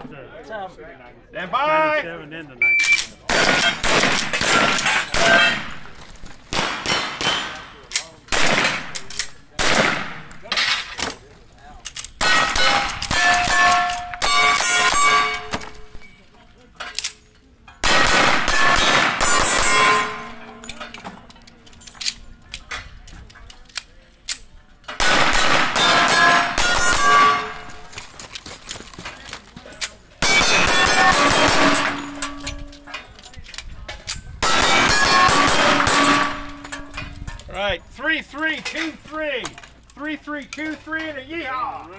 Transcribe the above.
Stand by. 97 and the 19. Right, three, three, two, three, three, three, two, three, and a yeehaw.